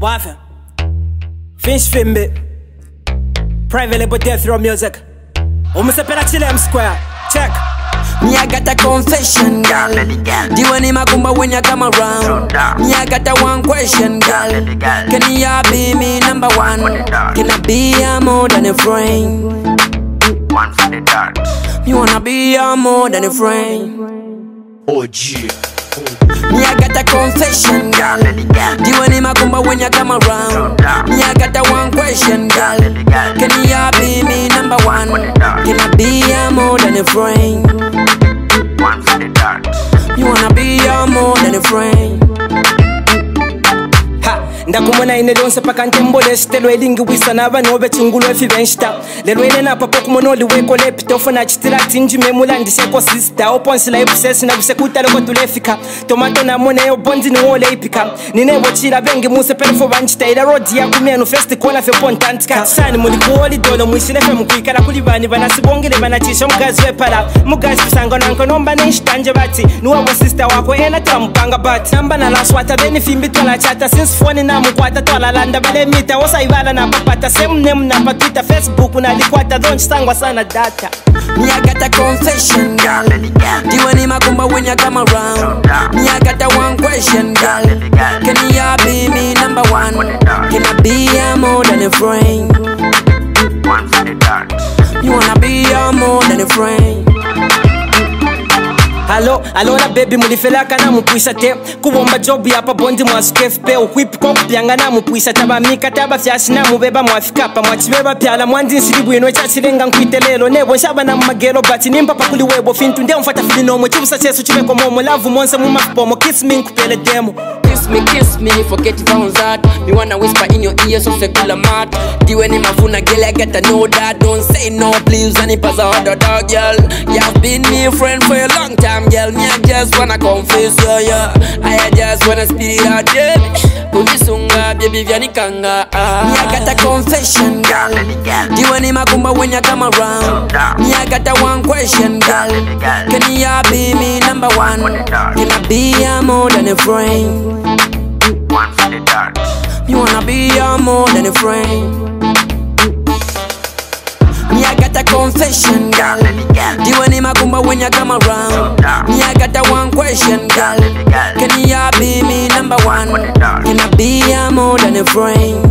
Wafa. Finch Fimbi. Private label Death Row Music. Umusepera Chilem Square. Check. Me, I got a confession, girl. The one in my kumba when you come around. Me, I got a one question, girl. Can you be me number one? Can I be a more than a friend? One for the dark. Me wanna be a more than a friend. Oh yeah. Me, I got a confession, girl. The one in my kumba when you come around. Me, I got a one question, girl. Can you be me number one? Can I be a more than a friend? One for the dark. You wanna be a more than a friend. ndakubona ine lyonse pakante mboleshite lwelingiwisa nabanobe cingu lwefi venxita lelo ine napapa kumona oliweko lepitofo na citila tinji memulandi xekosista oponsila ipusesi na vusekuta loko tulefika. Tomato na mone yo bondzini wo leyiphika ninevocila vengi muse pelefo vancitayila rodi ya kumyenu festi kona fepontantika sani mulikuolidolo mwixile fe mukuikala kuli vani vanasivongile vanacisha mugazi wepala mugazi kusangananko nomba nenxitanje vati niwavo sista wako ena tamupanga bat namba nalaswata venifimbi twalachata since foni na mukwata twalalanda valemita wosaivana na papata semnem na patwita facebook nalikwata. Sangwa sana data. Niyakata confession gal diwani makumba wenya come around. Niyakata one question gal can you be me number one? Can i be a more than a friend? You wanna be a more than a friend? alo alona bebi mulifelaka namupwisa te. Kuvomba jobu yapa bondi mwasukefpe uhwipi kokupyanga namupwisa tabamika tabafyasi namuveva mwafikapa mwaciveva pyala mwandinsili bwino cacilenga nkwite lelo. Nevo nxava na mmagelo bati nimpa pakuliwebo fintu. Ndemfata filinomwe civusa ceso civeko momo. Lavu monse mumafipomo kismi nkupele demo. Kiss me, kiss me, forget it sounds hard. Me wanna whisper in your ear, so secular mat. The when him a phone, girl, I get to know that. Don't say no, please, and it pass a other dog, girl. You have been me friend for a long time, girl. Me, I just wanna confess, yeah, yeah. I just wanna speak out, yeah. Kujisunga, baby, vyani kanga. Ah. Me, I got a confession, girl. The when him a kumba when you come around. Me, I got a one question, girl. Can you be number one? Can I be a more than a friend? One for the dark. You wanna be a more than a friend. Me, I got a confession, girl. The one in my kumba when you come around. Me, I got a one question, girl. Can you be me number one? Can I be a more than a friend? One for the dark. You wanna be a more than a friend.